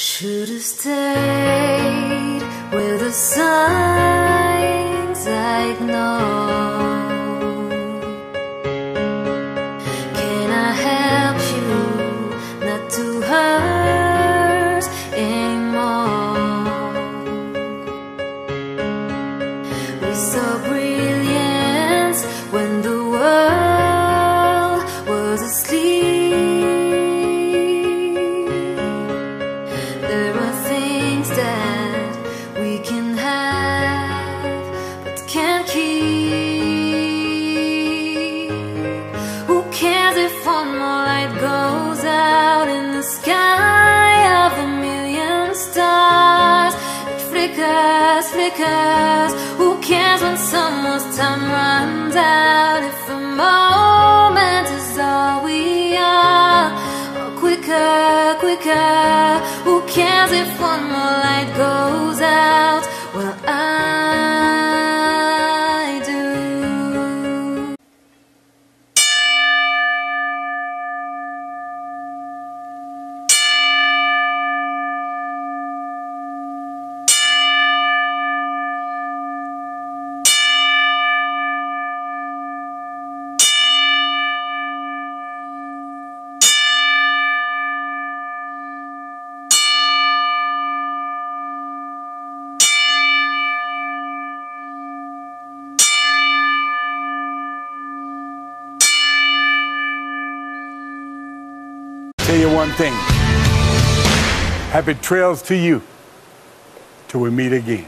Should have stayed with the signs I ignore. Can I help you not to hurt anymore? We saw Flickers, flickers. Who cares when someone's time runs out? If a moment is all we are, quicker, quicker. Who cares if one more light goes Tell you one thing. Happy trails to you till we meet again.